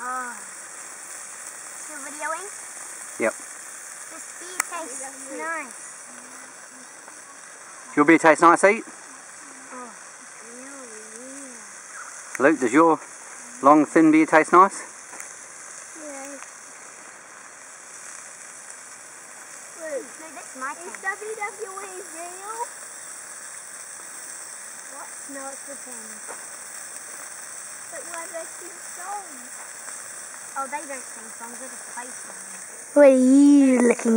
Oh. You're videoing? Yep. This speed tastes nice. Your beer tastes nice, eat? Oh, yeah. Luke, does your long, thin beer taste nice? Yeah. Luke, no, that's my Is WWE real? What? No, it's the thing. But why do they keep songs? Oh, they don't sing songs, they just. What are you looking